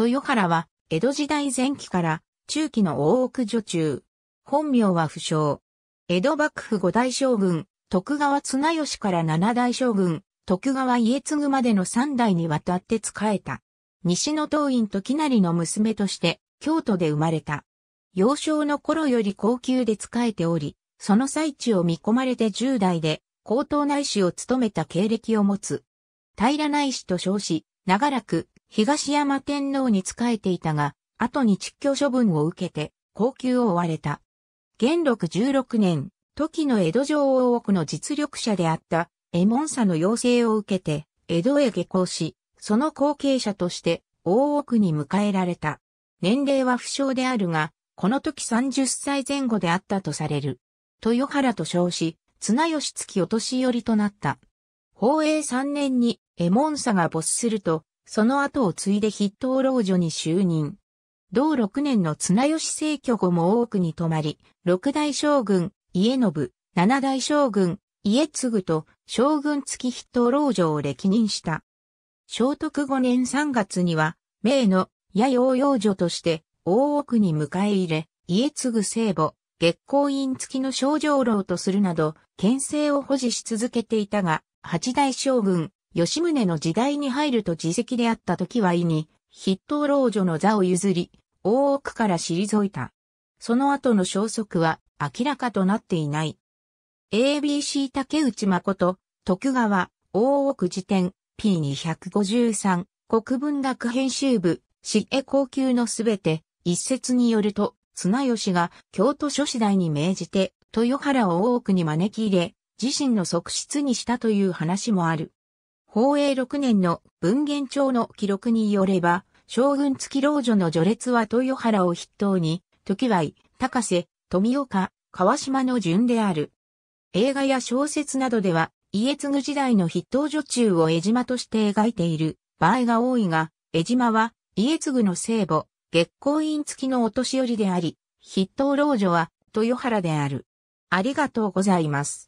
豊原は江戸時代前期から中期の大奥女中。本名は不詳。江戸幕府五代将軍、徳川綱吉から七代将軍、徳川家継までの三代にわたって仕えた。西の東院時成の娘として京都で生まれた。幼少の頃より高級で仕えており、その最中を見込まれて10代で高等内史を務めた経歴を持つ。平内史と称し、長らく東山天皇に仕えていたが、後に窒居処分を受けて高級を追われた。元禄16年、時の江戸城大奥の実力者であったエモンサの要請を受けて江戸へ下校し、その後継者として大奥に迎えられた。年齢は不詳であるが、この時30歳前後であったとされる。豊原と称し、綱吉月お年寄りとなった。宝永3年にエモンサが没すると、その後を継いで筆頭老女に就任。同6年の綱吉政居後も多くに泊まり、六代将軍、家信、七代将軍、家継と将軍付き筆頭老女を歴任した。聖徳5年3月には、名の野養養女として大奥に迎え入れ、家継聖母、月光院付きの症状老とするなど、県政を保持し続けていたが、八代将軍、吉宗の時代に入ると自責であった時は意に、筆頭老女の座を譲り、大奥から退いた。その後の消息は明らかとなっていない。ABC 竹内誠、徳川、大奥辞典、P253、国文学編集部、市江高級のすべて、一説によると、綱吉が京都諸次第に命じて、豊原を大奥に招き入れ、自身の側室にしたという話もある。宝永6年の文言帳の記録によれば、将軍付き老女の序列は豊原を筆頭に、時は高瀬、富岡、川島の順である。映画や小説などでは、家継時代の筆頭女中を江島として描いている場合が多いが、江島は家継の聖母、月光院付きのお年寄りであり、筆頭老女は豊原である。ありがとうございます。